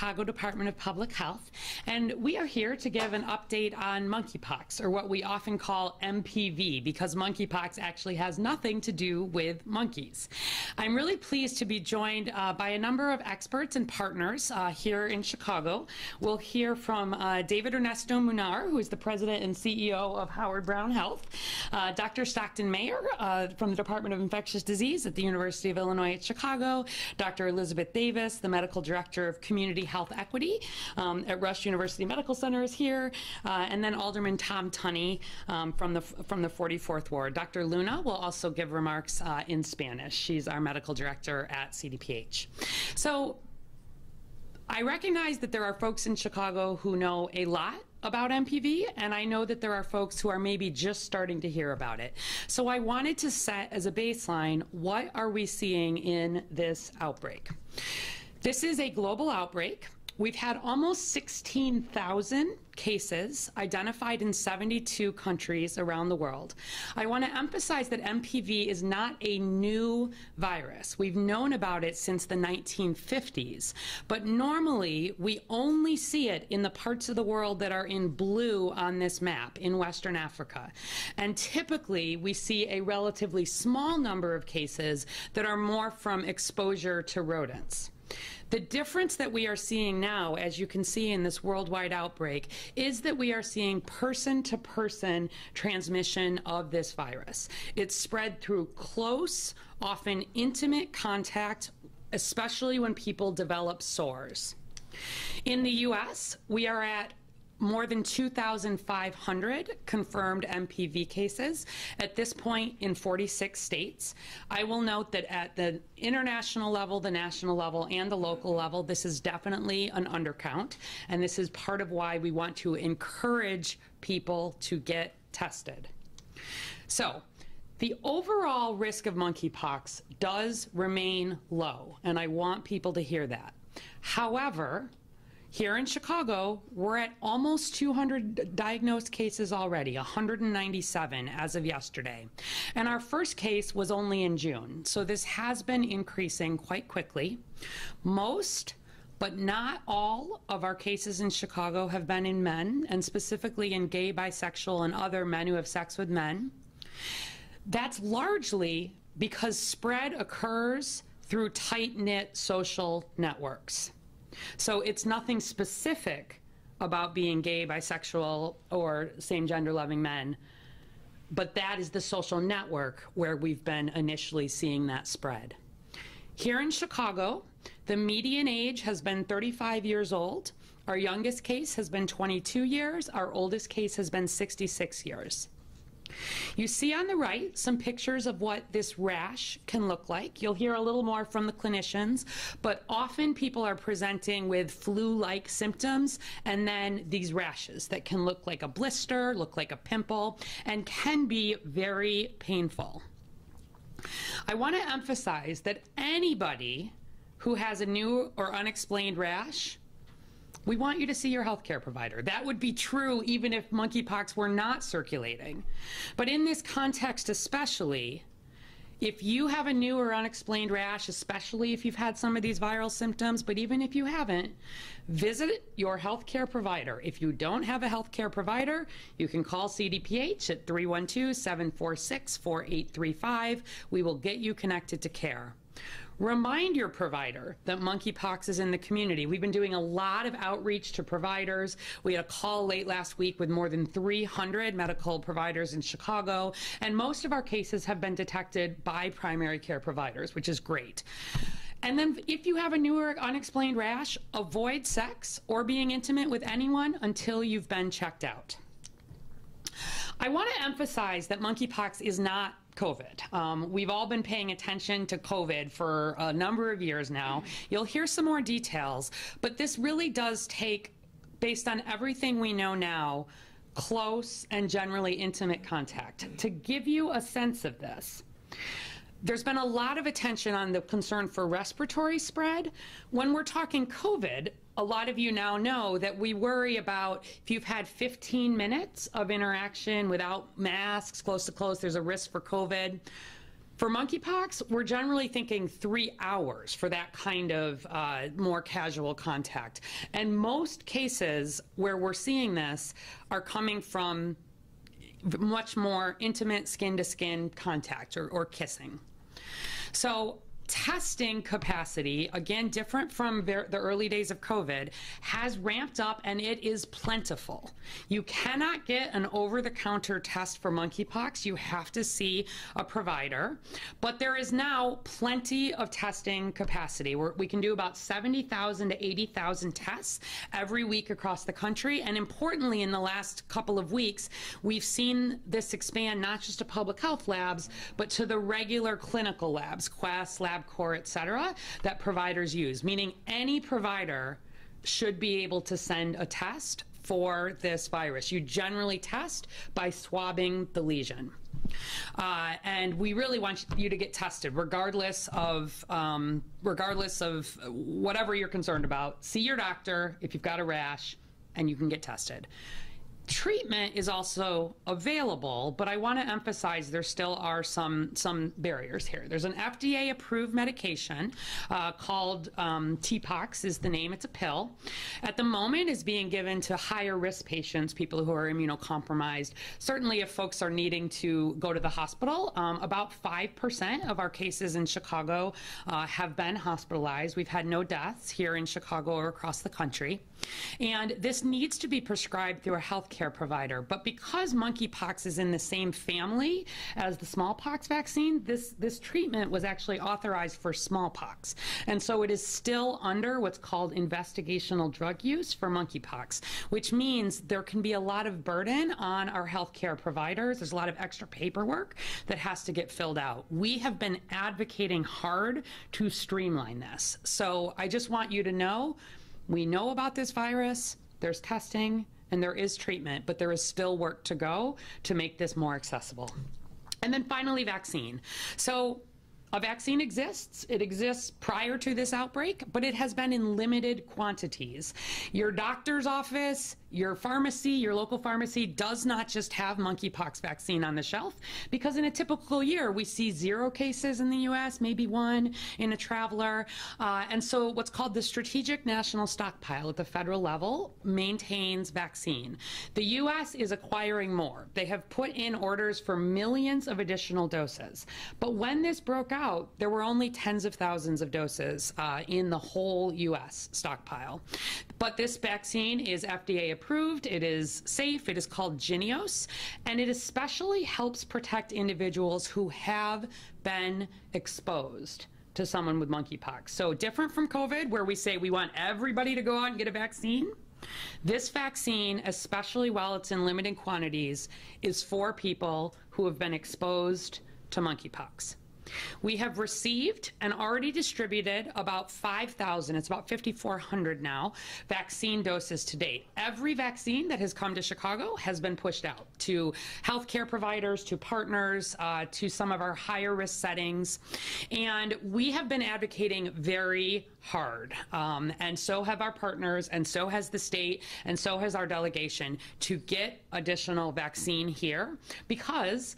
Chicago Department of Public Health, and we are here to give an update on monkeypox, or what we often call MPV, because monkeypox actually has nothing to do with monkeys. I'm really pleased to be joined uh, by a number of experts and partners uh, here in Chicago. We'll hear from uh, David Ernesto Munar, who is the president and CEO of Howard Brown Health, uh, Dr. Stockton Mayer uh, from the Department of Infectious Disease at the University of Illinois at Chicago, Dr. Elizabeth Davis, the medical director of Community Health Equity um, at Rush University Medical Center is here, uh, and then Alderman Tom Tunney um, from the from the 44th Ward. Dr. Luna will also give remarks uh, in Spanish. She's our medical director at CDPH. So I recognize that there are folks in Chicago who know a lot about MPV, and I know that there are folks who are maybe just starting to hear about it. So I wanted to set as a baseline what are we seeing in this outbreak? This is a global outbreak. We've had almost 16,000 cases identified in 72 countries around the world. I want to emphasize that MPV is not a new virus. We've known about it since the 1950s, but normally we only see it in the parts of the world that are in blue on this map in Western Africa. And typically we see a relatively small number of cases that are more from exposure to rodents. The difference that we are seeing now, as you can see in this worldwide outbreak, is that we are seeing person to person transmission of this virus. It's spread through close, often intimate contact, especially when people develop sores. In the U.S., we are at more than 2,500 confirmed MPV cases at this point in 46 states. I will note that at the international level, the national level, and the local level, this is definitely an undercount, and this is part of why we want to encourage people to get tested. So, the overall risk of monkeypox does remain low, and I want people to hear that. However, here in Chicago, we're at almost 200 diagnosed cases already, 197 as of yesterday. And our first case was only in June. So this has been increasing quite quickly. Most but not all of our cases in Chicago have been in men, and specifically in gay, bisexual, and other men who have sex with men. That's largely because spread occurs through tight knit social networks. So it's nothing specific about being gay, bisexual, or same gender loving men. But that is the social network where we've been initially seeing that spread. Here in Chicago, the median age has been 35 years old. Our youngest case has been 22 years. Our oldest case has been 66 years. You see on the right some pictures of what this rash can look like. You'll hear a little more from the clinicians, but often people are presenting with flu-like symptoms and then these rashes that can look like a blister, look like a pimple, and can be very painful. I want to emphasize that anybody who has a new or unexplained rash we want you to see your healthcare provider. That would be true even if monkeypox were not circulating. But in this context, especially, if you have a new or unexplained rash, especially if you've had some of these viral symptoms, but even if you haven't, visit your healthcare provider. If you don't have a healthcare provider, you can call CDPH at 312 746 4835. We will get you connected to care. Remind your provider that monkeypox is in the community. We've been doing a lot of outreach to providers. We had a call late last week with more than 300 medical providers in Chicago, and most of our cases have been detected by primary care providers, which is great. And then if you have a new or unexplained rash, avoid sex or being intimate with anyone until you've been checked out. I want to emphasize that monkeypox is not COVID. Um, we've all been paying attention to COVID for a number of years now. You'll hear some more details, but this really does take, based on everything we know now, close and generally intimate contact. To give you a sense of this, there's been a lot of attention on the concern for respiratory spread. When we're talking COVID, a lot of you now know that we worry about if you've had 15 minutes of interaction without masks, close to close, there's a risk for COVID. For monkeypox, we're generally thinking three hours for that kind of uh, more casual contact. And most cases where we're seeing this are coming from much more intimate skin to skin contact or, or kissing. So testing capacity, again, different from the early days of COVID, has ramped up and it is plentiful. You cannot get an over the counter test for monkeypox. You have to see a provider. But there is now plenty of testing capacity. We're, we can do about 70,000 to 80,000 tests every week across the country. And importantly, in the last couple of weeks, we've seen this expand not just to public health labs, but to the regular clinical labs, Quest, Lab LabCorp, et cetera, that providers use, meaning any provider should be able to send a test for this virus. You generally test by swabbing the lesion. Uh, and we really want you to get tested, regardless of um, regardless of whatever you're concerned about. See your doctor if you've got a rash, and you can get tested. Treatment is also available, but I want to emphasize there still are some some barriers here. There's an FDA-approved medication uh, called um, TPOXX is the name. It's a pill. At the moment, is being given to higher risk patients, people who are immunocompromised. Certainly, if folks are needing to go to the hospital, um, about five percent of our cases in Chicago uh, have been hospitalized. We've had no deaths here in Chicago or across the country, and this needs to be prescribed through a healthcare healthcare provider. But because monkeypox is in the same family as the smallpox vaccine, this, this treatment was actually authorized for smallpox. And so it is still under what's called investigational drug use for monkeypox, which means there can be a lot of burden on our healthcare providers. There's a lot of extra paperwork that has to get filled out. We have been advocating hard to streamline this. So I just want you to know we know about this virus, there's testing, and there is treatment, but there is still work to go to make this more accessible. And then finally, vaccine. So a vaccine exists. It exists prior to this outbreak, but it has been in limited quantities. Your doctor's office, your pharmacy, your local pharmacy does not just have monkeypox vaccine on the shelf because in a typical year we see zero cases in the US, maybe one in a traveler. Uh, and so what's called the Strategic National Stockpile at the federal level maintains vaccine. The US is acquiring more. They have put in orders for millions of additional doses. But when this broke out, out, there were only tens of thousands of doses uh, in the whole U.S. stockpile. But this vaccine is FDA approved, it is safe, it is called Jynneos, and it especially helps protect individuals who have been exposed to someone with monkeypox. So different from COVID, where we say we want everybody to go out and get a vaccine. This vaccine, especially while it's in limited quantities, is for people who have been exposed to monkeypox. We have received and already distributed about 5,000, it's about 5,400 now, vaccine doses to date. Every vaccine that has come to Chicago has been pushed out to healthcare providers, to partners, uh, to some of our higher risk settings. And we have been advocating very hard. Um, and so have our partners, and so has the state, and so has our delegation to get additional vaccine here because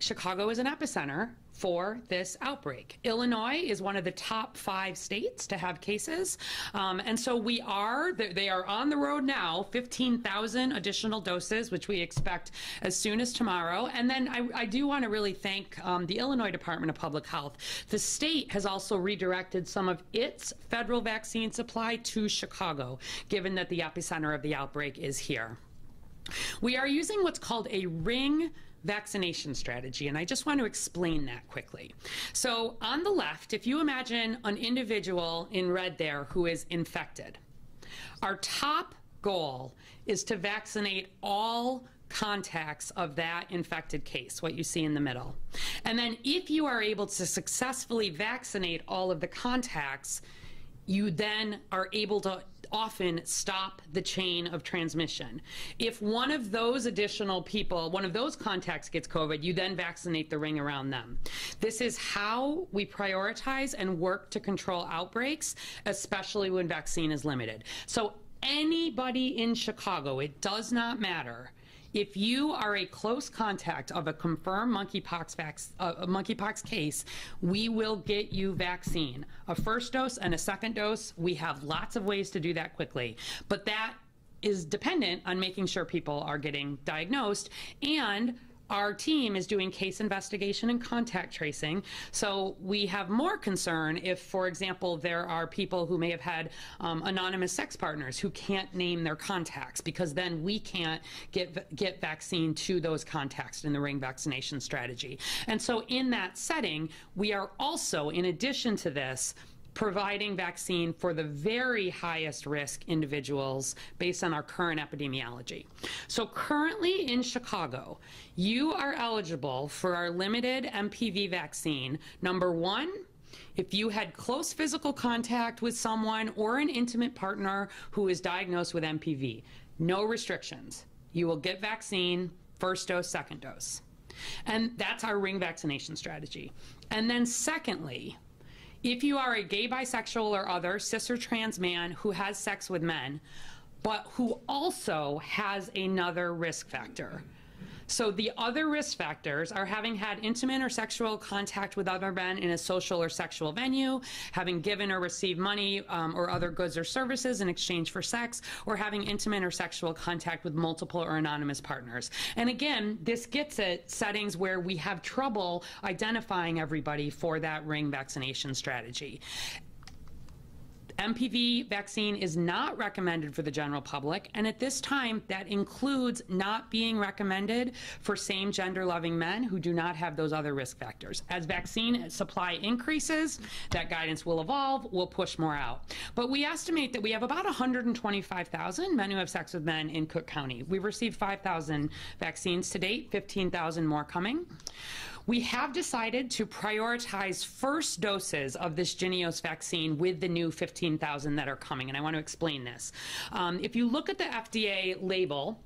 Chicago is an epicenter for this outbreak. Illinois is one of the top five states to have cases. Um, and so we are, they are on the road now, 15,000 additional doses, which we expect as soon as tomorrow. And then I, I do want to really thank um, the Illinois Department of Public Health. The state has also redirected some of its federal vaccine supply to Chicago, given that the epicenter of the outbreak is here. We are using what's called a ring vaccination strategy, and I just want to explain that quickly. So on the left, if you imagine an individual in red there who is infected, our top goal is to vaccinate all contacts of that infected case, what you see in the middle. And then if you are able to successfully vaccinate all of the contacts, you then are able to often stop the chain of transmission. If one of those additional people, one of those contacts gets COVID, you then vaccinate the ring around them. This is how we prioritize and work to control outbreaks, especially when vaccine is limited. So anybody in Chicago, it does not matter if you are a close contact of a confirmed monkeypox, uh, monkeypox case, we will get you vaccine. A first dose and a second dose, we have lots of ways to do that quickly. But that is dependent on making sure people are getting diagnosed and our team is doing case investigation and contact tracing. So we have more concern if, for example, there are people who may have had um, anonymous sex partners who can't name their contacts because then we can't get get vaccine to those contacts in the ring vaccination strategy. And so in that setting, we are also, in addition to this, providing vaccine for the very highest risk individuals based on our current epidemiology. So currently in Chicago, you are eligible for our limited MPV vaccine. Number one, if you had close physical contact with someone or an intimate partner who is diagnosed with MPV, no restrictions. You will get vaccine, first dose, second dose. And that's our ring vaccination strategy. And then secondly, if you are a gay, bisexual, or other cis or trans man who has sex with men, but who also has another risk factor, so the other risk factors are having had intimate or sexual contact with other men in a social or sexual venue, having given or received money um, or other goods or services in exchange for sex, or having intimate or sexual contact with multiple or anonymous partners. And again, this gets at settings where we have trouble identifying everybody for that ring vaccination strategy. MPV vaccine is not recommended for the general public, and at this time, that includes not being recommended for same gender loving men who do not have those other risk factors. As vaccine supply increases, that guidance will evolve, we'll push more out. But we estimate that we have about 125,000 men who have sex with men in Cook County. We've received 5,000 vaccines to date, 15,000 more coming. We have decided to prioritize first doses of this Jynneos vaccine with the new 15,000 that are coming, and I want to explain this. Um, if you look at the FDA label,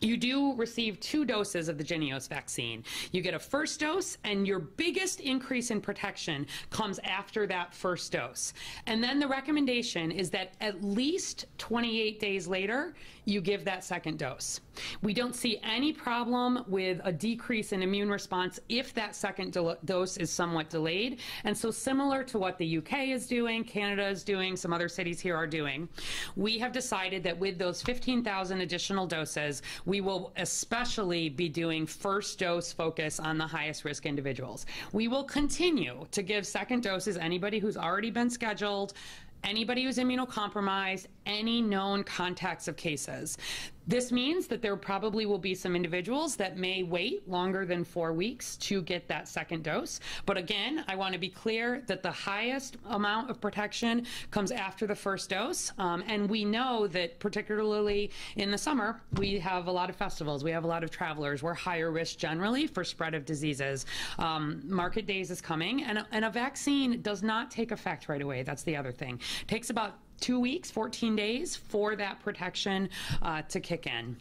you do receive two doses of the Jynneos vaccine. You get a first dose, and your biggest increase in protection comes after that first dose. And then the recommendation is that at least 28 days later, you give that second dose. We don't see any problem with a decrease in immune response if that second dose is somewhat delayed. And so, similar to what the UK is doing, Canada is doing, some other cities here are doing, we have decided that with those 15,000 additional doses, we will especially be doing first dose focus on the highest risk individuals. We will continue to give second doses anybody who's already been scheduled anybody who's immunocompromised, any known contacts of cases. This means that there probably will be some individuals that may wait longer than four weeks to get that second dose. But again, I want to be clear that the highest amount of protection comes after the first dose. Um, and we know that, particularly in the summer, we have a lot of festivals, we have a lot of travelers. We're higher risk generally for spread of diseases. Um, market days is coming, and, and a vaccine does not take effect right away. That's the other thing. It takes about two weeks, 14 days for that protection uh, to kick in.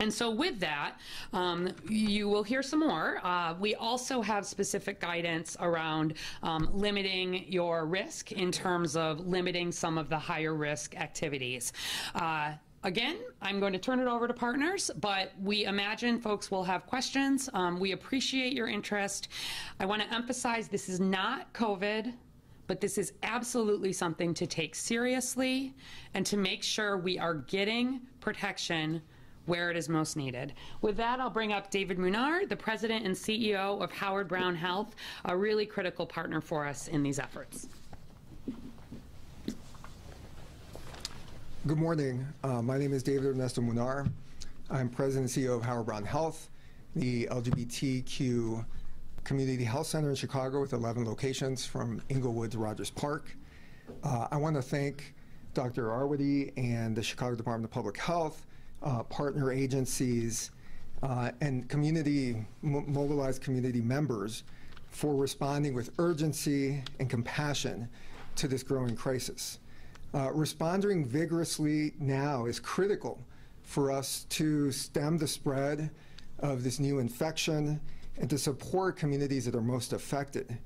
And so, with that, um, you will hear some more. Uh, we also have specific guidance around um, limiting your risk in terms of limiting some of the higher risk activities. Uh, Again, I'm going to turn it over to partners, but we imagine folks will have questions. Um, we appreciate your interest. I want to emphasize this is not COVID but this is absolutely something to take seriously and to make sure we are getting protection where it is most needed. With that, I'll bring up David Munar, the president and CEO of Howard Brown Health, a really critical partner for us in these efforts. Good morning. Uh, my name is David Ernesto Munar. I'm president and CEO of Howard Brown Health, the LGBTQ Community Health Center in Chicago with 11 locations from Englewood to Rogers Park. Uh, I want to thank Dr. Arwady and the Chicago Department of Public Health, uh, partner agencies, uh, and community, mobilized community members for responding with urgency and compassion to this growing crisis. Uh, responding vigorously now is critical for us to stem the spread of this new infection and to support communities that are most affected.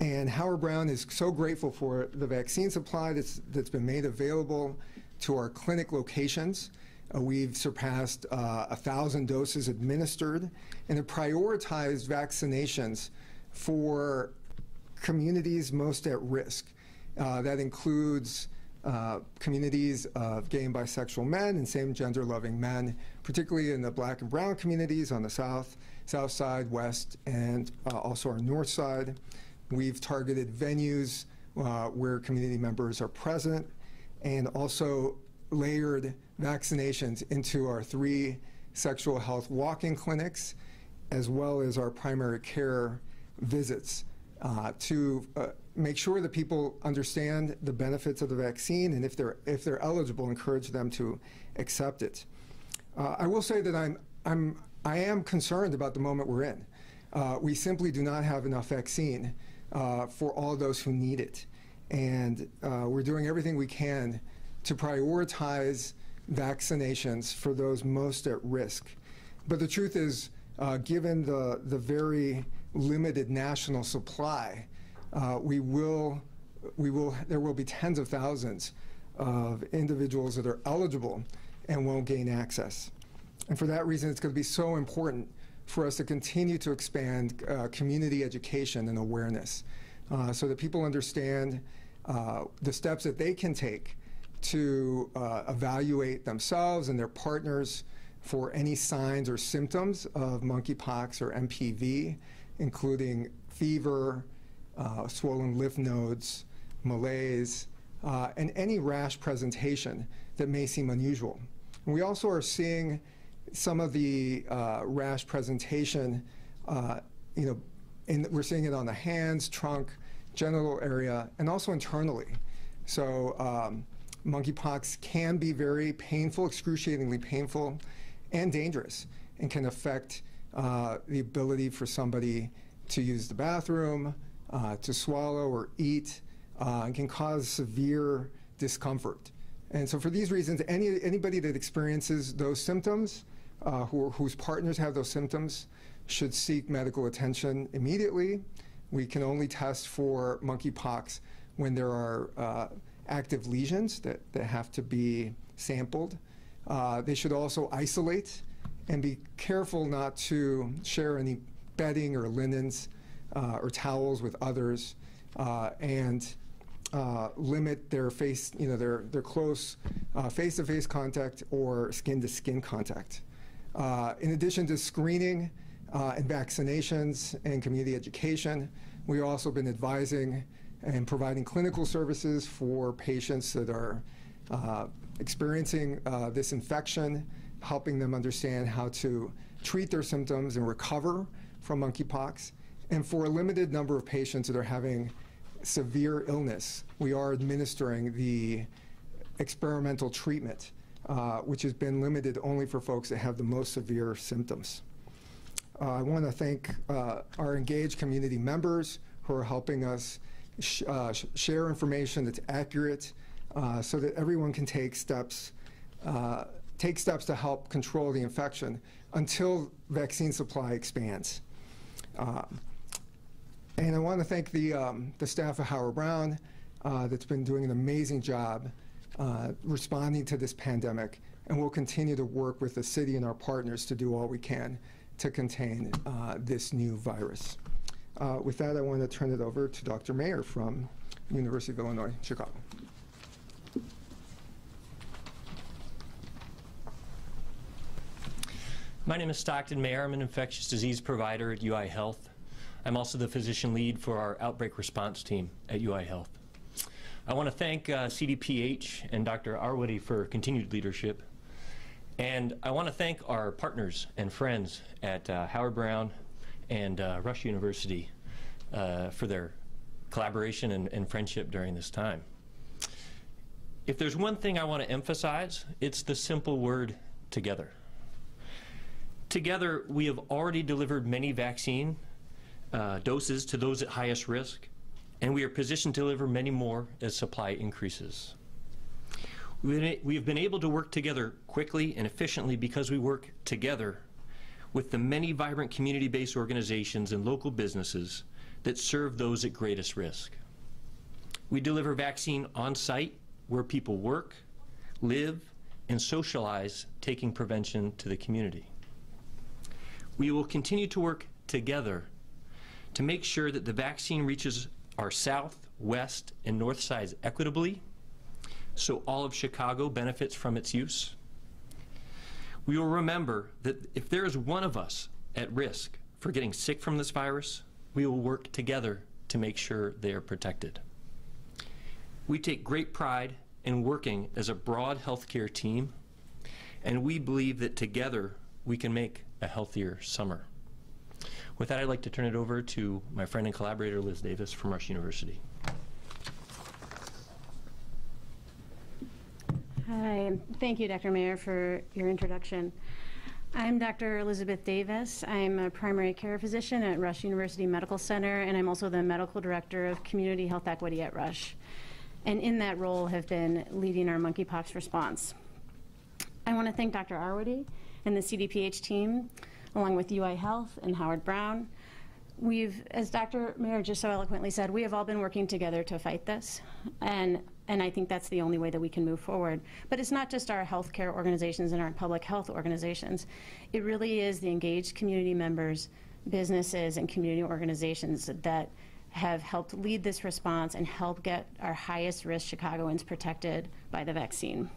And Howard Brown is so grateful for the vaccine supply that's, that's been made available to our clinic locations. Uh, we've surpassed uh, 1,000 doses administered and have prioritized vaccinations for communities most at risk. Uh, that includes uh, communities of gay and bisexual men and same gender loving men, particularly in the black and brown communities on the south, south side, west, and uh, also our north side. We've targeted venues uh, where community members are present and also layered vaccinations into our three sexual health walk-in clinics as well as our primary care visits uh, to uh, make sure that people understand the benefits of the vaccine and if they're if they're eligible encourage them to accept it uh, I will say that I'm I'm I am concerned about the moment we're in uh, we simply do not have enough vaccine uh, for all those who need it and uh, we're doing everything we can to prioritize vaccinations for those most at risk. But the truth is, uh, given the, the very limited national supply, uh, we will, we will, there will be tens of thousands of individuals that are eligible and won't gain access. And for that reason, it's going to be so important for us to continue to expand uh, community education and awareness uh, so that people understand uh, the steps that they can take to uh, evaluate themselves and their partners for any signs or symptoms of monkeypox or MPV, including fever, uh, swollen lymph nodes, malaise, uh, and any rash presentation that may seem unusual. And we also are seeing some of the uh, rash presentation, uh, you know, in, we're seeing it on the hands, trunk, genital area, and also internally. So um, monkeypox can be very painful, excruciatingly painful, and dangerous, and can affect uh, the ability for somebody to use the bathroom, uh, to swallow or eat, uh, and can cause severe discomfort. And so, for these reasons, any, anybody that experiences those symptoms, uh, who, whose partners have those symptoms, should seek medical attention immediately. We can only test for monkeypox when there are uh, active lesions that, that have to be sampled. Uh, they should also isolate and be careful not to share any bedding or linens uh, or towels with others uh, and uh, limit their face, you know, their, their close uh, face-to-face contact or skin-to-skin contact. Uh, in addition to screening and vaccinations and community education, we've also been advising and providing clinical services for patients that are uh, experiencing uh, this infection, helping them understand how to treat their symptoms and recover from monkeypox. And for a limited number of patients that are having severe illness, we are administering the experimental treatment, uh, which has been limited only for folks that have the most severe symptoms. Uh, I want to thank uh, our engaged community members who are helping us sh uh, share information that's accurate uh, so that everyone can take steps uh, take steps to help control the infection until vaccine supply expands. Um, and I want to thank the, um, the staff of Howard Brown uh, that's been doing an amazing job uh, responding to this pandemic, and we'll continue to work with the city and our partners to do all we can to contain uh, this new virus. Uh, with that, I want to turn it over to Dr. Mayer from University of Illinois, Chicago. My name is Stockton Mayer. I'm an infectious disease provider at UI Health. I'm also the physician lead for our outbreak response team at UI Health. I want to thank uh, CDPH and Dr. Arwady for continued leadership. And I want to thank our partners and friends at uh, Howard Brown and uh, Rush University uh, for their collaboration and, and friendship during this time. If there's one thing I want to emphasize, it's the simple word together. Together, we have already delivered many vaccine uh, doses to those at highest risk, and we are positioned to deliver many more as supply increases. We have been able to work together quickly and efficiently because we work together with the many vibrant community-based organizations and local businesses that serve those at greatest risk. We deliver vaccine on site where people work, live, and socialize taking prevention to the community. We will continue to work together to make sure that the vaccine reaches our south, west, and north sides equitably so all of Chicago benefits from its use. We will remember that if there is one of us at risk for getting sick from this virus, we will work together to make sure they are protected. We take great pride in working as a broad healthcare team, and we believe that together we can make a healthier summer. With that, I'd like to turn it over to my friend and collaborator, Liz Davis from Rush University. Hi, thank you, Dr. Mayer, for your introduction. I'm Dr. Elizabeth Davis. I'm a primary care physician at Rush University Medical Center, and I'm also the medical director of community health equity at Rush. And in that role, have been leading our monkeypox response. I want to thank Dr. Arwady and the CDPH team, along with UI Health and Howard Brown. We've, as Dr. Mayer just so eloquently said, we have all been working together to fight this. And, and I think that's the only way that we can move forward. But it's not just our healthcare organizations and our public health organizations. It really is the engaged community members, businesses, and community organizations that have helped lead this response and help get our highest risk Chicagoans protected by the vaccine.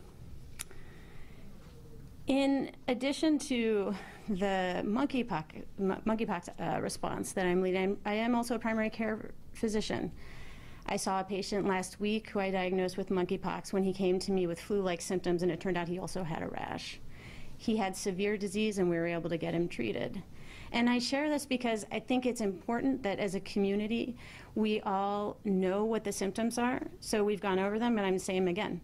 In addition to the monkeypox, monkeypox uh, response that I'm leading, I am also a primary care physician. I saw a patient last week who I diagnosed with monkeypox when he came to me with flu-like symptoms, and it turned out he also had a rash. He had severe disease, and we were able to get him treated. And I share this because I think it's important that as a community, we all know what the symptoms are. So we've gone over them, and I'm saying again.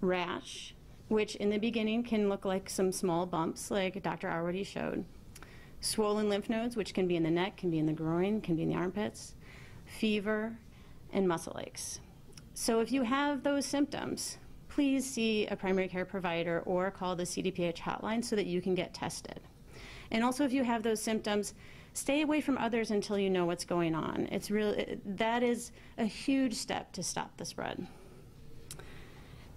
Rash, which in the beginning can look like some small bumps, like Dr. already showed. Swollen lymph nodes, which can be in the neck, can be in the groin, can be in the armpits. Fever, and muscle aches. So if you have those symptoms, please see a primary care provider or call the CDPH hotline so that you can get tested. And also if you have those symptoms, stay away from others until you know what's going on. It's really that is a huge step to stop the spread.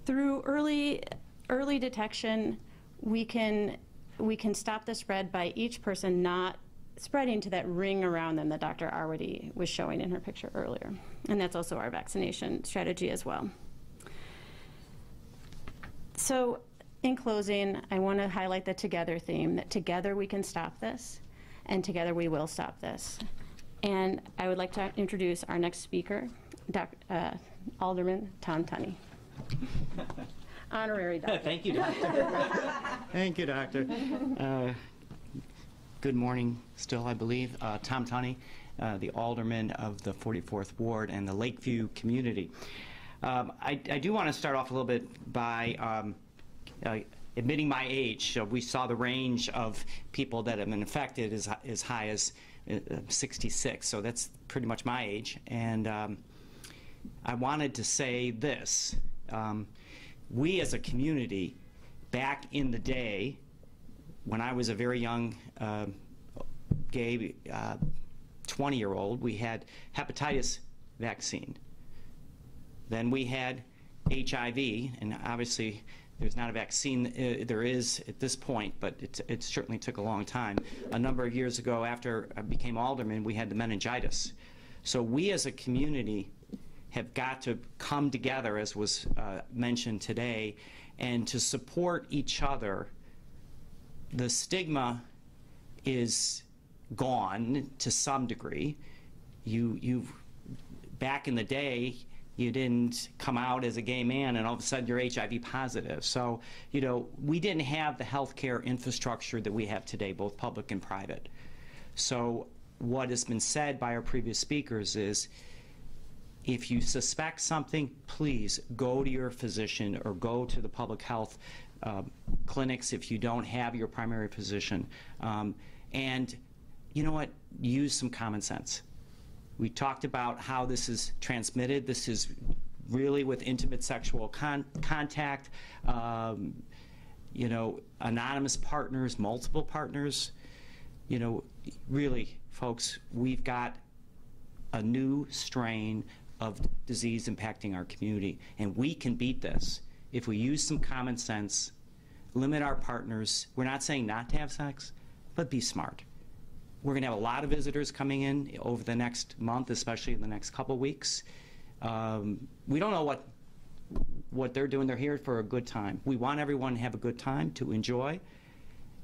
Through early early detection, we can we can stop the spread by each person not spreading to that ring around them that Dr. Arwady was showing in her picture earlier. And that's also our vaccination strategy as well. So in closing, I want to highlight the together theme, that together we can stop this, and together we will stop this. And I would like to introduce our next speaker, Dr. Uh, Alderman Tom Tunney. Honorary doctor. Thank you, Doctor. Thank you, Doctor. Uh, good morning, still, I believe. Uh, Tom Tunney, uh, the alderman of the 44th Ward and the Lakeview community. Um, I, I, do want to start off a little bit by um, uh, admitting my age. we saw the range of people that have been infected as, as high as uh, 66, so that's pretty much my age. And um, I wanted to say this. Um, we as a community, back in the day, when I was a very young uh, gay 20 year old, we had hepatitis vaccine. Then we had HIV, and obviously there's not a vaccine. Uh, there is at this point, but it, it, certainly took a long time. A number of years ago, after I became alderman, we had the meningitis. So we as a community have got to come together, as was uh, mentioned today, and to support each other the stigma is gone to some degree. You, you, back in the day, you didn't come out as a gay man and all of a sudden you're HIV positive. So, you know, we didn't have the healthcare infrastructure that we have today, both public and private. So, what has been said by our previous speakers is if you suspect something, please go to your physician or go to the public health uh, clinics if you don't have your primary physician. Um, and you know what? Use some common sense. We talked about how this is transmitted. This is really with intimate sexual con contact, um, you know, anonymous partners, multiple partners. You know, really, folks, we've got a new strain of disease impacting our community, and we can beat this if we use some common sense limit our partners. We're not saying not to have sex, but be smart. We're going to have a lot of visitors coming in over the next month, especially in the next couple weeks. Um, we don't know what what they're doing. They're here for a good time. We want everyone to have a good time, to enjoy,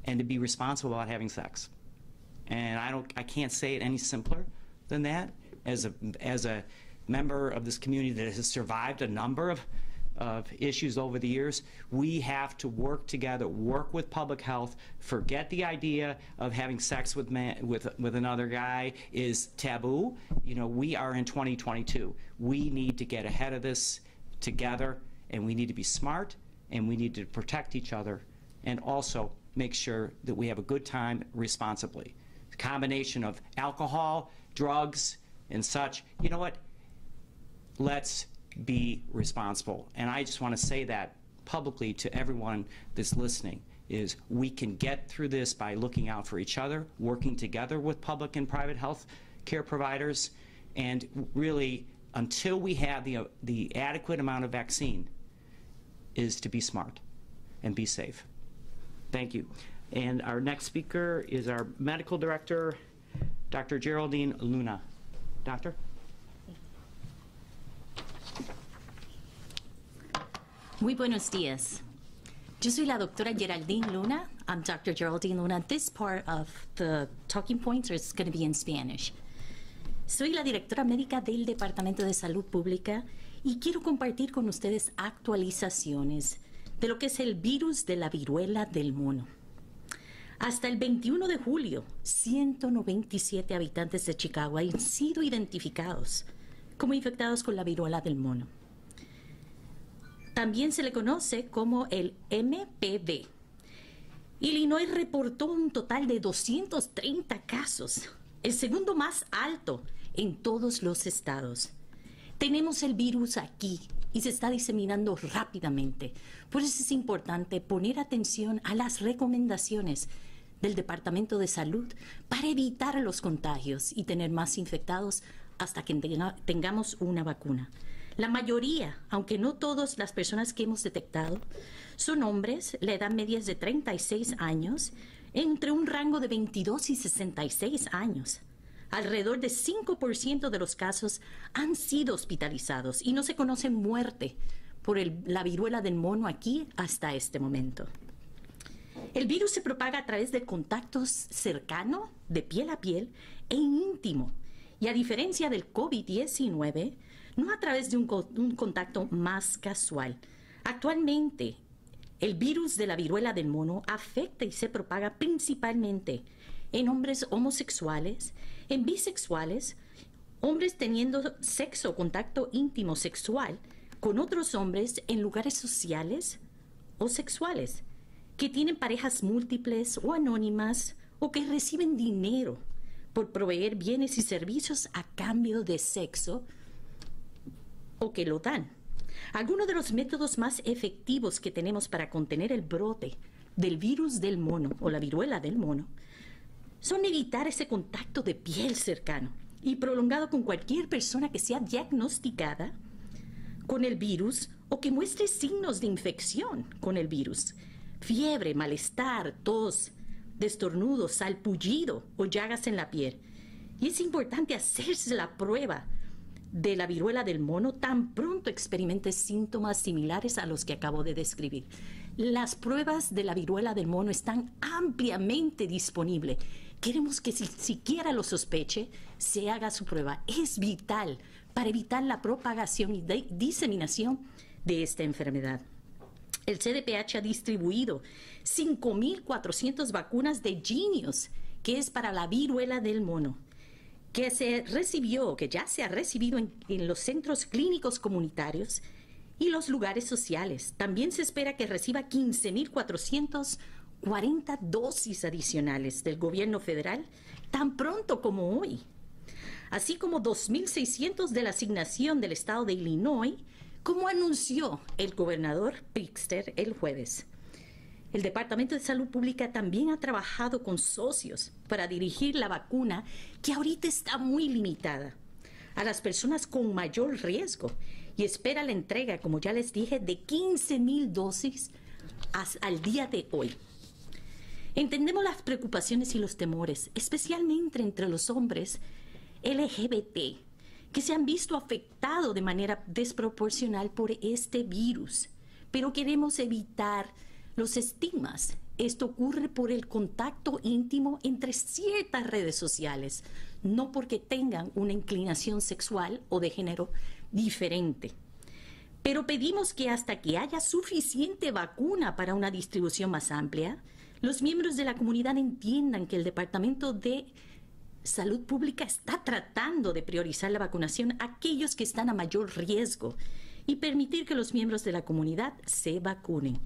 and to be responsible about having sex. And I don't, I can't say it any simpler than that. As a as a member of this community that has survived a number of of issues over the years, we have to work together, work with public health, forget the idea of having sex with man, with with another guy is taboo. You know, we are in 2022. We need to get ahead of this together and we need to be smart and we need to protect each other and also make sure that we have a good time responsibly. The combination of alcohol, drugs, and such. You know what? Let's be responsible. And I just want to say that publicly to everyone that's listening is we can get through this by looking out for each other, working together with public and private health care providers, and really until we have the, uh, the adequate amount of vaccine is to be smart and be safe. Thank you. And our next speaker is our medical director, Dr. Geraldine Luna. Doctor? Muy buenos días. Yo soy la doctora Geraldine Luna. I'm Dr. Geraldine Luna. This part of the talking points is going to be in Spanish. Soy la directora médica del Departamento de Salud Pública y quiero compartir con ustedes actualizaciones de lo que es el virus de la viruela del mono. Hasta el 21 de julio, 197 habitantes de Chicago han sido identificados como infectados con la viruela del mono. También se le conoce como el MPV. Illinois reportó un total de 230 casos, el segundo más alto en todos los estados. Tenemos el virus aquí y se está diseminando rápidamente. Por eso es importante poner atención a las recomendaciones del Departamento de Salud para evitar los contagios y tener más infectados hasta que tenga- tengamos una vacuna. La mayoría, aunque no todas las personas que hemos detectado, son hombres, la edad media es de 36 años, entre un rango de 22 y 66 años. Alrededor de 5% de los casos han sido hospitalizados y no se conoce muerte por la viruela del mono aquí hasta este momento. El virus se propaga a través de contactos cercano, de piel a piel e íntimo. Y a diferencia del COVID-19, no a través de un, co- un contacto más casual. Actualmente, el virus de la viruela del mono afecta y se propaga principalmente en hombres homosexuales, en bisexuales, hombres teniendo sexo contacto íntimo sexual con otros hombres en lugares sociales o sexuales, que tienen parejas múltiples o anónimas o que reciben dinero por proveer bienes y servicios a cambio de sexo o que lo dan. Algunos de los métodos más efectivos que tenemos para contener el brote del virus del mono o la viruela del mono son evitar ese contacto de piel cercano y prolongado con cualquier persona que sea diagnosticada con el virus o que muestre signos de infección con el virus. Fiebre, malestar, tos, destornudo, salpullido o llagas en la piel. Y es importante hacerse la prueba de la viruela del mono tan pronto experimente síntomas similares a los que acabo de describir. Las pruebas de la viruela del mono están ampliamente disponibles. Queremos que si siquiera lo sospeche, se haga su prueba. Es vital para evitar la propagación y diseminación de esta enfermedad. El CDPH ha distribuido 5.400 vacunas de Genius, que es para la viruela del mono, que se recibió, que ya se ha recibido en, en los centros clínicos comunitarios y los lugares sociales. También se espera que reciba 15.440 dosis adicionales del gobierno federal tan pronto como hoy así como 2.600 de la asignación del estado de Illinois, como anunció el gobernador Pritzker el jueves. El Departamento de Salud Pública también ha trabajado con socios para dirigir la vacuna que ahorita está muy limitada a las personas con mayor riesgo y espera la entrega, como ya les dije, de 15 mil dosis al día de hoy. Entendemos las preocupaciones y los temores, especialmente entre los hombres LGBT, que se han visto afectados de manera desproporcional por este virus, pero queremos evitar los estigmas. Esto ocurre por el contacto íntimo entre ciertas redes sociales, no porque tengan una inclinación sexual o de género diferente. Pero pedimos que hasta que haya suficiente vacuna para una distribución más amplia, los miembros de la comunidad entiendan que el Departamento de Salud Pública está tratando de priorizar la vacunación a aquellos que están a mayor riesgo y permitir que los miembros de la comunidad se vacunen.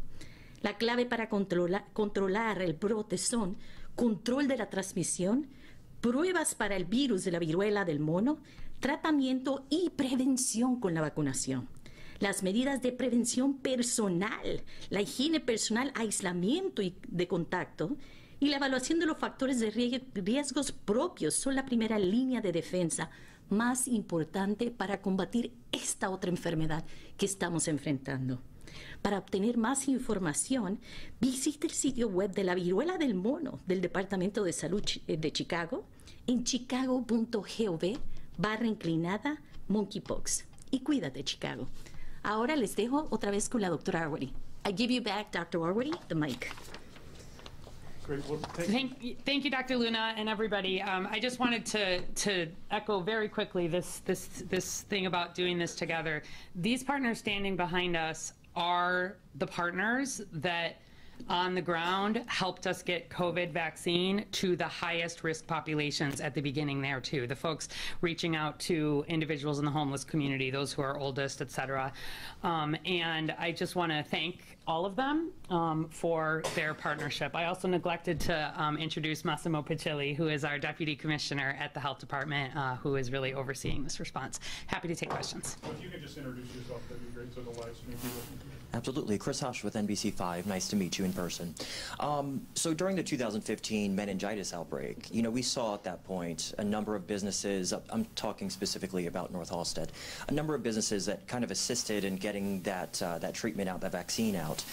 La clave para controla- controlar el brote son control de la transmisión, pruebas para el virus de la viruela del mono, tratamiento y prevención con la vacunación. Las medidas de prevención personal, la higiene personal, aislamiento y de contacto y la evaluación de los factores de rie- riesgos propios son la primera línea de defensa más importante para combatir esta otra enfermedad que estamos enfrentando. Para obtener más información, visite el sitio web de la viruela del mono del Departamento de Salud eh, de Chicago en chicago.gov barra inclinada monkeypox. Y cuídate, Chicago. Ahora les dejo otra vez con la doctora Arwady. I give you back, Dr. Arwady, the mic. Great. Well, thank- Thank, you- thank you, Dr. Luna, and everybody. Um, I just wanted to to echo very quickly this this this thing about doing this together. These partners standing behind us are the partners that on the ground helped us get COVID vaccine to the highest risk populations at the beginning there too. The folks reaching out to individuals in the homeless community, those who are oldest, et cetera. Um, and I just want to thank all of them um, for their partnership. I also neglected to um, introduce Massimo Pacilli, who is our Deputy Commissioner at the Health Department, uh, who is really overseeing this response. Happy to take questions. If you could just introduce yourself, that'd be great, so the live stream people can. Absolutely. Chris Hush with NBC5. Nice to meet you in person. Um, so during the 2015 meningitis outbreak, you know, we saw at that point a number of businesses, I'm talking specifically about North Halsted, a number of businesses that kind of assisted in getting that, uh, that treatment out, that vaccine out.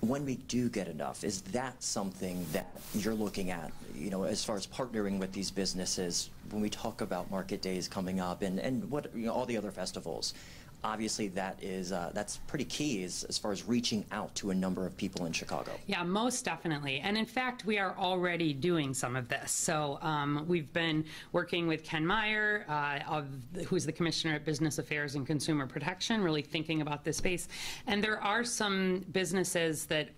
When we do get enough, is that something that you're looking at, you know, as far as partnering with these businesses when we talk about market days coming up and, and what, you know, all the other festivals? Obviously, that is, uh, that's pretty key as, as far as reaching out to a number of people in Chicago. Yeah, most definitely. And in fact, we are already doing some of this. So um, we've been working with Ken Meyer, uh, of, who's the Commissioner at Business Affairs and Consumer Protection, really thinking about this space. And there are some businesses that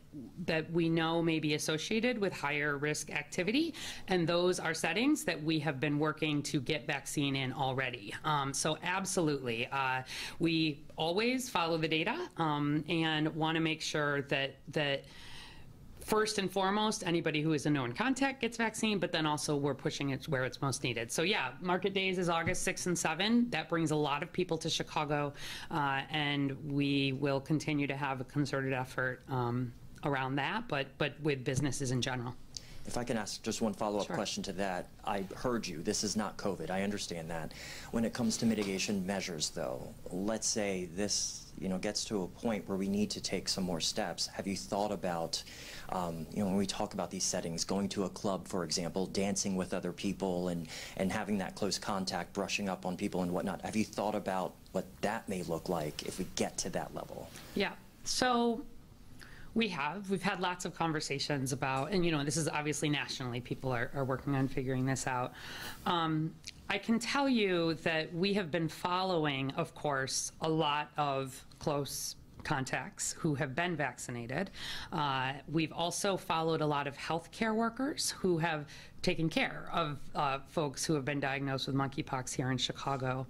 that we know may be associated with higher risk activity, and those are settings that we have been working to get vaccine in already. Um, so absolutely, uh, we always follow the data um, and want to make sure that that first and foremost, anybody who is a known contact gets vaccine, but then also we're pushing it where it's most needed. So yeah, market days is August 6 and 7. That brings a lot of people to Chicago, uh, and we will continue to have a concerted effort um, around that, but but with businesses in general. If I can ask just one follow-up Sure. question to that, I heard you. This is not COVID. I understand that. When it comes to mitigation measures, though, let's say this, you know, gets to a point where we need to take some more steps. Have you thought about, um, you know, when we talk about these settings, going to a club, for example, dancing with other people, and and having that close contact, brushing up on people and whatnot? Have you thought about what that may look like if we get to that level? Yeah. So we have. We've had lots of conversations about, and you know, this is obviously nationally, people are, are working on figuring this out. Um, I can tell you that we have been following, of course, a lot of close contacts who have been vaccinated. Uh, we've also followed a lot of healthcare workers who have taken care of uh, folks who have been diagnosed with monkeypox here in Chicago.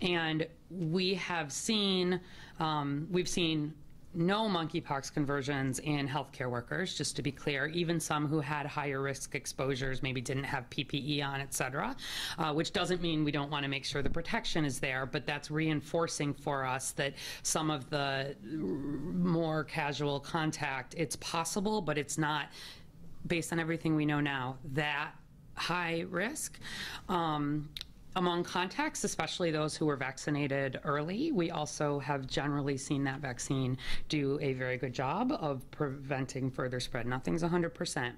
And we have seen, um, we've seen no monkeypox conversions in healthcare workers, just to be clear, even some who had higher risk exposures, maybe didn't have PPE on, et cetera, uh, which doesn't mean we don't want to make sure the protection is there, but that's reinforcing for us that some of the more casual contact, it's possible, but it's not, based on everything we know now, that high risk. Um, among contacts, especially those who were vaccinated early, we also have generally seen that vaccine do a very good job of preventing further spread. Nothing's 100%.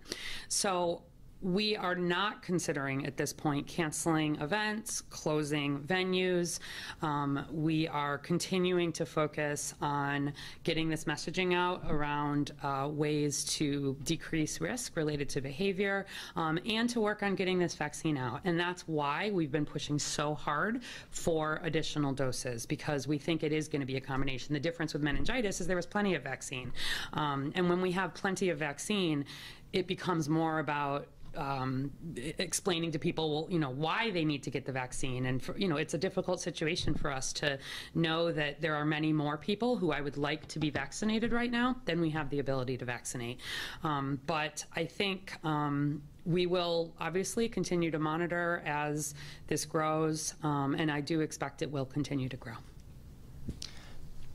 So we are not considering at this point canceling events, closing venues. Um, we are continuing to focus on getting this messaging out around uh, ways to decrease risk related to behavior um, and to work on getting this vaccine out. And that's why we've been pushing so hard for additional doses because we think it is going to be a combination. The difference with meningitis is there was plenty of vaccine. Um, and when we have plenty of vaccine, it becomes more about um, explaining to people, you know, why they need to get the vaccine. And, for, you know, it's a difficult situation for us to know that there are many more people who I would like to be vaccinated right now than we have the ability to vaccinate. Um, but I think um, we will obviously continue to monitor as this grows, um, and I do expect it will continue to grow.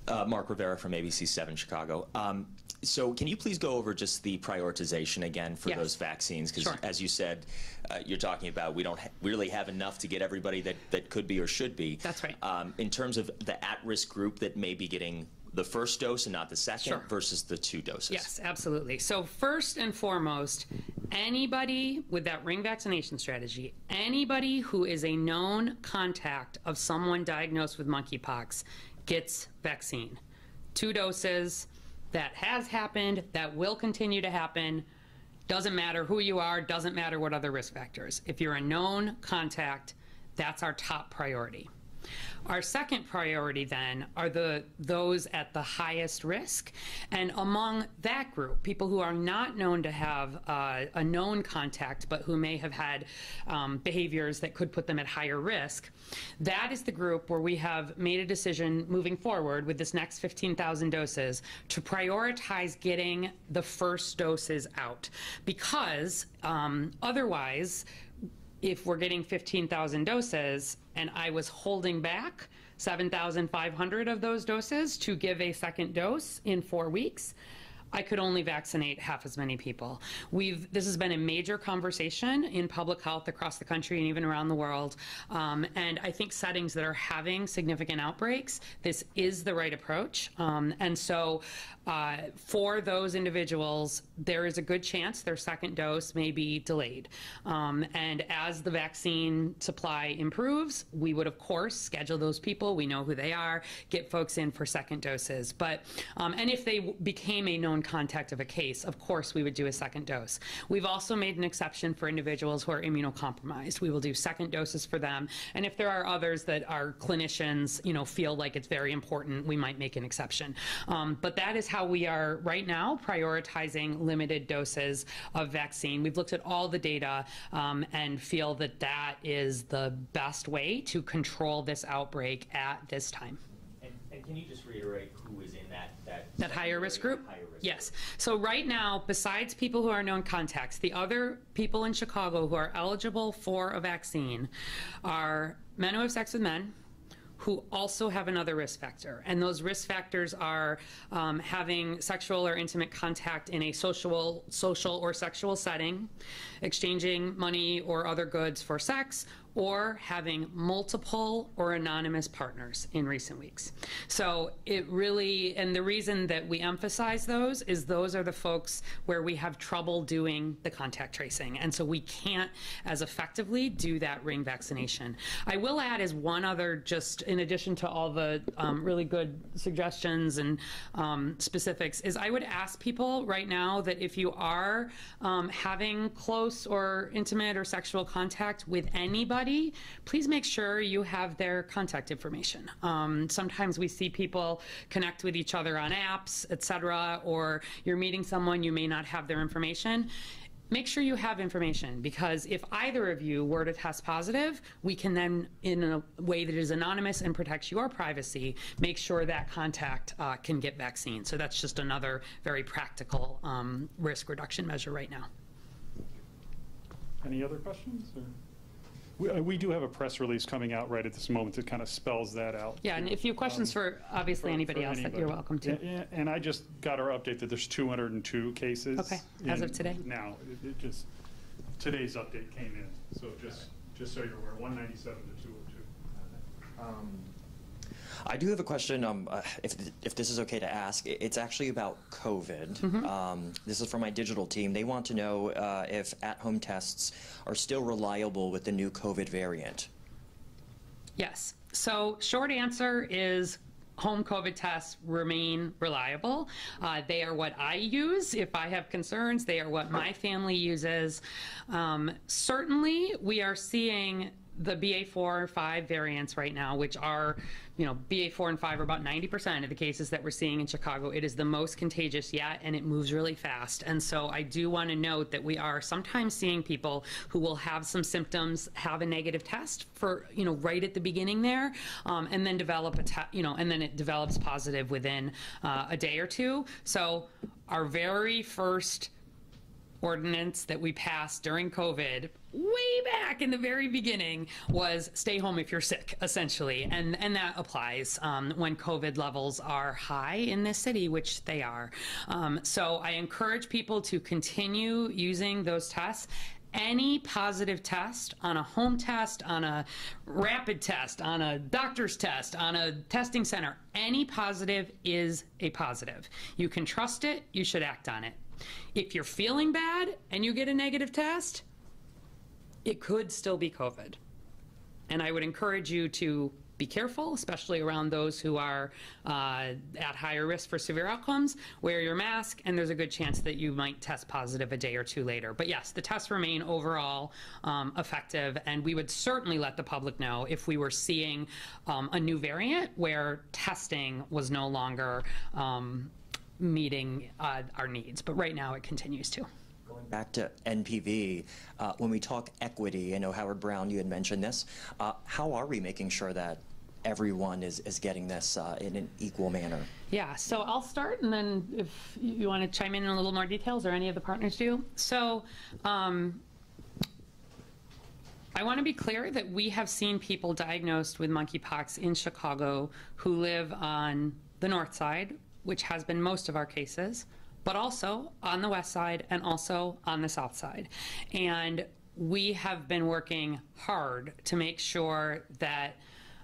Uh, Mark Rivera from ABC7 Chicago. Um, so, can you please go over just the prioritization again for Yes. those vaccines? Because, Sure. as you said, uh, you're talking about we don't ha- really have enough to get everybody that, that could be or should be. That's right. Um, in terms of the at risk group that may be getting the first dose and not the second Sure. versus the two doses. Yes, absolutely. So first and foremost, anybody with that ring vaccination strategy, anybody who is a known contact of someone diagnosed with monkeypox gets vaccine. Two doses. That has happened, that will continue to happen. Doesn't matter who you are, doesn't matter what other risk factors. If you're a known contact, that's our top priority. Our second priority then are the those at the highest risk, and among that group, people who are not known to have uh, a known contact, but who may have had um, behaviors that could put them at higher risk. That is the group where we have made a decision moving forward with this next 15,000 doses to prioritize getting the first doses out, because um, otherwise if we're getting 15,000 doses and I was holding back 7,500 of those doses to give a second dose in four weeks, I could only vaccinate half as many people. We've this has been a major conversation in public health across the country and even around the world. Um, and I think settings that are having significant outbreaks, this is the right approach. Um, and so, uh, for those individuals, there is a good chance their second dose may be delayed. Um, and as the vaccine supply improves, we would of course schedule those people. We know who they are, get folks in for second doses. But um, and if they became a known contact of a case, of course we would do a second dose. We've also made an exception for individuals who are immunocompromised. We will do second doses for them. And if there are others that our clinicians, you know, feel like it's very important, we might make an exception. Um, but that is how we are right now prioritizing limited doses of vaccine. We've looked at all the data um, and feel that that is the best way to control this outbreak at this time. And, and can you just reiterate who is that higher risk group? Higher risk Yes. So right now, besides people who are known contacts, the other people in Chicago who are eligible for a vaccine are men who have sex with men, who also have another risk factor. And those risk factors are um, having sexual or intimate contact in a social, social or sexual setting, exchanging money or other goods for sex, or having multiple or anonymous partners in recent weeks. So it really, and the reason that we emphasize those is those are the folks where we have trouble doing the contact tracing. And so we can't as effectively do that ring vaccination. I will add as one other, just in addition to all the um, really good suggestions and um, specifics, is I would ask people right now that if you are um, having close or intimate or sexual contact with anybody, please make sure you have their contact information. Um, sometimes we see people connect with each other on apps, etc., or you're meeting someone, you may not have their information. Make sure you have information because if either of you were to test positive, we can then, in a way that is anonymous and protects your privacy, make sure that contact uh, can get vaccine. So that's just another very practical um, risk reduction measure right now. Any other questions? or- We, uh, we do have a press release coming out right at this moment that kind of spells that out. Yeah, and if you have questions for obviously for- anybody for else, that anybody. you're welcome to. Yeah, yeah, And I just got our update that there's 202 cases. Okay, as of in- today? Now, it- it just, today's update came in, so just just so you're aware, 197 to 202. Um, I do have a question, um, uh, if, if this is okay to ask. It's actually about COVID. Um, This is from my digital team. They want to know uh, if at-home tests are still reliable with the new COVID variant. Yes. So, short answer is home COVID tests remain reliable. Uh, they are what I use if I have concerns. They are what my family uses. Um, certainly, we are seeing the BA4 or 5 variants right now, which are, you know, BA4 and 5 are about 90% of the cases that we're seeing in Chicago. It is the most contagious yet, and it moves really fast. And so I do want to note that we are sometimes seeing people who will have some symptoms, have a negative test for, you know, right at the beginning there, um, and then develop a, te- you know, and then it develops positive within uh, a day or two. So our very first ordinance that we passed during COVID way back in the very beginning was stay home if you're sick, essentially. And, and that applies um, when COVID levels are high in this city, which they are. Um, so I encourage people to continue using those tests. Any positive test on a home test, on a rapid test, on a doctor's test, on a testing center, any positive is a positive. You can trust it, you should act on it. If you're feeling bad and you get a negative test, it could still be COVID. And I would encourage you to be careful, especially around those who are uh, at higher risk for severe outcomes. Wear your mask, and there's a good chance that you might test positive a day or two later. But yes, the tests remain overall um, effective, and we would certainly let the public know if we were seeing um, a new variant where testing was no longer um, meeting uh, our needs. But right now, it continues to. Going back to NPV, uh, when we talk equity, I know Howard Brown, you had mentioned this. Uh, how are we making sure that everyone is, is getting this uh, in an equal manner? Yeah, so I'll start, and then if you you want to chime in in a little more details, or any of the partners do. So, um, I want to be clear that we have seen people diagnosed with monkeypox in Chicago who live on the north side, which has been most of our cases, but also on the west side and also on the south side. And we have been working hard to make sure that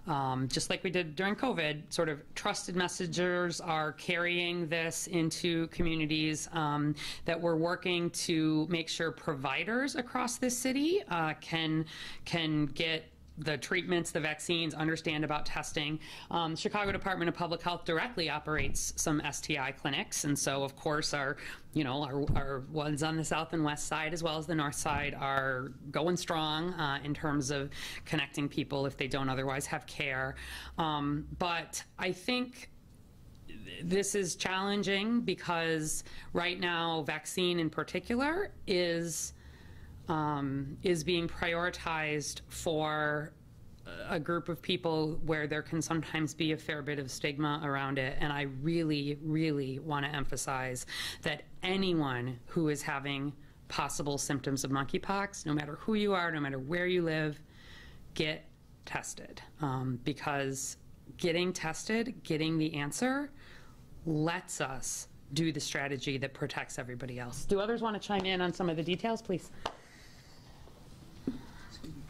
um, just like we did during COVID, sort of trusted messengers are carrying this into communities. Um, that we're working to make sure providers across this city uh, can can get the treatments, the vaccines, understand about testing. Um, Chicago Department of Public Health directly operates some STI clinics, and so of course our, you know, our, our ones on the south and west side as well as the north side are going strong uh, in terms of connecting people if they don't otherwise have care. Um, but I think this is challenging because right now, vaccine in particular is um, is being prioritized for a group of people where there can sometimes be a fair bit of stigma around it. And I really, really want to emphasize that anyone who is having possible symptoms of monkeypox, no matter who you are, no matter where you live, get tested. Um, because getting tested, getting the answer, lets us do the strategy that protects everybody else. Do others want to chime in on some of the details, please?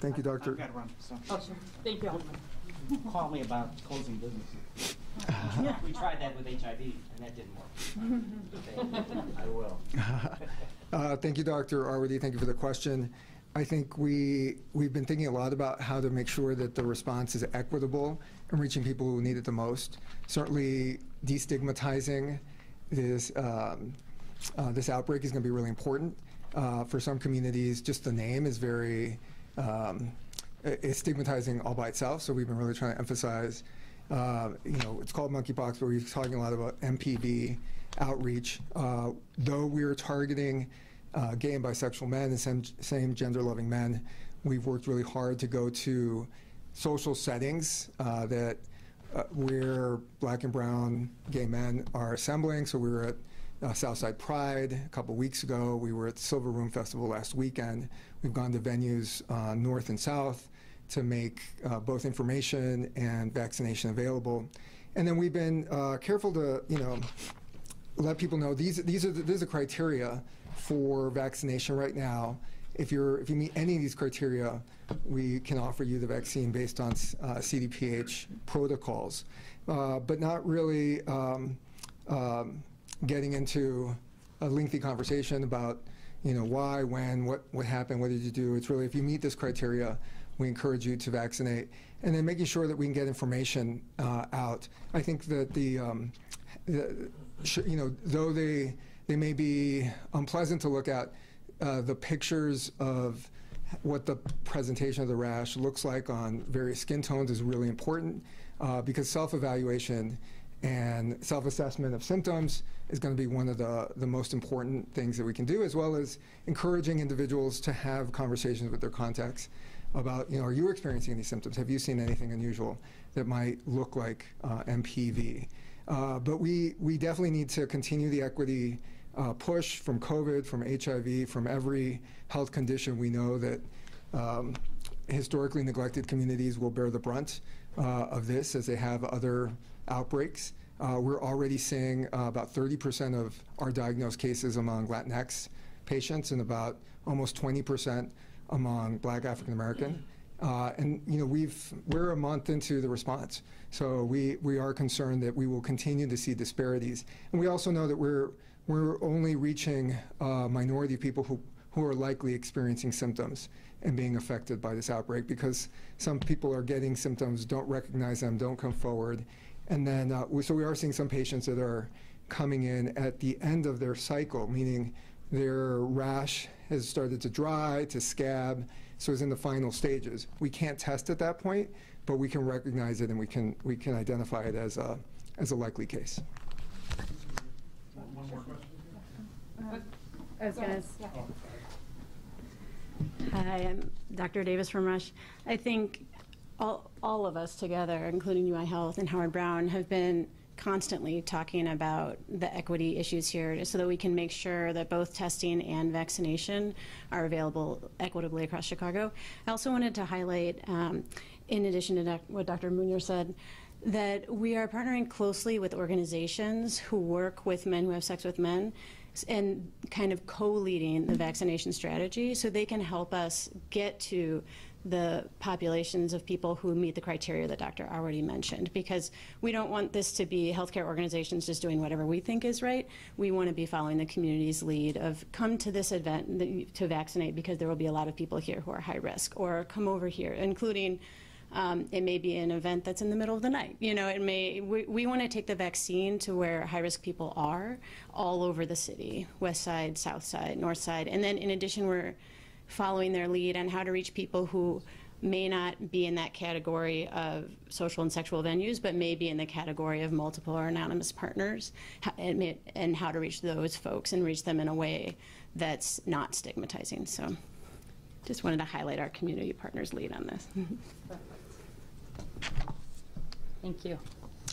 Thank you, Dr. I've got to run, so Thank you. call me about closing business. We tried that with HIV, and that didn't work. I will. Uh, Thank you, Dr. Arwady. Thank you for the question. I think we, we've been thinking a lot about how to make sure that the response is equitable and reaching people who need it the most. Certainly, destigmatizing this, um, uh, this outbreak is going to be really important. Uh, For some communities, just the name is very, um, is stigmatizing all by itself, so we've been really trying to emphasize, uh, you know, it's called monkeypox, but we're talking a lot about MPV outreach. Uh, Though we're targeting uh, gay and bisexual men and same, same gender-loving men, we've worked really hard to go to social settings uh, that uh, where black and brown gay men are assembling. So we were at uh, Southside Pride a couple weeks ago. We were at Silver Room Festival last weekend. We've gone to venues uh, north and south to make uh, both information and vaccination available. And then we've been uh, careful to, you know, let people know these these are the, these are criteria for vaccination right now, if you're if you meet any of these criteria, we can offer you the vaccine based on uh, CDPH protocols, uh, but not really um, um, getting into a lengthy conversation about you know why, when, what what happened, what did you do. It's really if you meet this criteria, we encourage you to vaccinate, and then making sure that we can get information uh, out. I think that the, um, the you know though they they may be unpleasant to look at uh, the pictures of what the presentation of the rash looks like on various skin tones is really important uh, because self-evaluation and self-assessment of symptoms is going to be one of the, the most important things that we can do, as well as encouraging individuals to have conversations with their contacts about, you know, are you experiencing any symptoms? Have you seen anything unusual that might look like uh, MPV? Uh, but we, we definitely need to continue the equity uh, push from COVID, from HIV, from every health condition. We know that um, historically neglected communities will bear the brunt uh, of this as they have other outbreaks. Uh, we're already seeing uh, about 30% of our diagnosed cases among Latinx patients and about almost 20% among Black African American. Uh, and you know we've we're a month into the response, so we we are concerned that we will continue to see disparities, and we also know that we're we're only reaching a minority of people who, who are likely experiencing symptoms and being affected by this outbreak because some people are getting symptoms, don't recognize them, don't come forward. And then, uh, we, so we are seeing some patients that are coming in at the end of their cycle, meaning their rash has started to dry, to scab, so it's in the final stages. We can't test at that point, but we can recognize it and we can, we can identify it as a, as a likely case. I was gonna. Hi, I'm Dr. Davis from Rush. I think all, all of us together, including UI Health and Howard Brown, have been constantly talking about the equity issues here so that we can make sure that both testing and vaccination are available equitably across Chicago. I also wanted to highlight, um, in addition to what Dr. Munier said, that we are partnering closely with organizations who work with men who have sex with men and kind of co-leading the vaccination strategy so they can help us get to the populations of people who meet the criteria that Dr. already mentioned because we don't want this to be healthcare organizations just doing whatever we think is right. We want to be following the community's lead of come to this event to vaccinate because there will be a lot of people here who are high risk or come over here, including um, it may be an event that's in the middle of the night. You know, it may. We, we want to take the vaccine to where high-risk people are, all over the city, west side, south side, north side, and then in addition, we're following their lead on how to reach people who may not be in that category of social and sexual venues, but may be in the category of multiple or anonymous partners, and, and how to reach those folks and reach them in a way that's not stigmatizing. So, just wanted to highlight our community partners' lead on this. Thank you.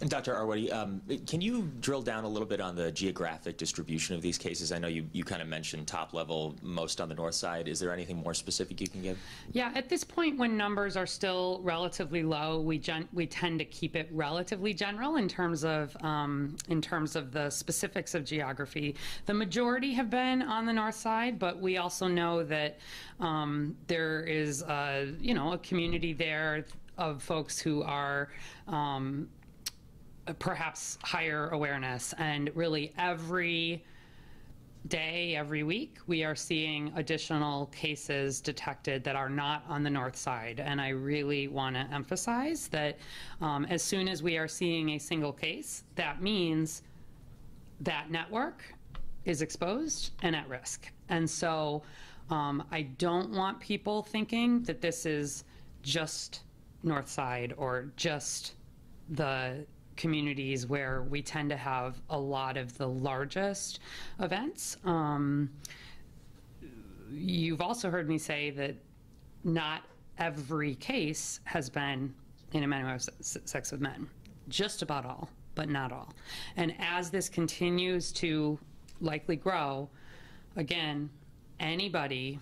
Dr. Arwady, um, can you drill down a little bit on the geographic distribution of these cases? I know you, you kind of mentioned top level, most on the north side. Is there anything more specific you can give? Yeah, at this point, when numbers are still relatively low, we we tend to keep it relatively general in terms of um, in terms of the specifics of geography. The majority have been on the north side, but we also know that um, there is a, you know a community there of folks who are um, perhaps higher awareness. And really, every day, every week, we are seeing additional cases detected that are not on the north side. And I really want to emphasize that um, as soon as we are seeing a single case, that means that network is exposed and at risk. And so um, I don't want people thinking that this is just north side or just the communities where we tend to have a lot of the largest events. Um, you've also heard me say that not every case has been in a man who sex with men. Just about all, but not all. And as this continues to likely grow, again, anybody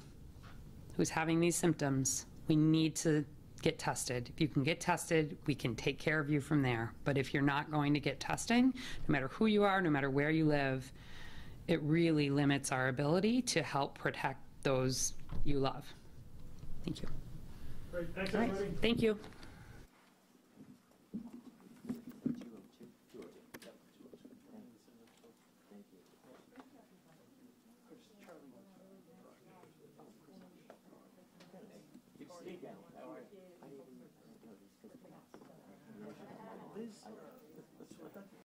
who's having these symptoms, we need to get tested. If you can get tested, we can take care of you from there. But if you're not going to get testing, no matter who you are, no matter where you live, it really limits our ability to help protect those you love. Thank you. Great, thanks, All right, everybody. thank you.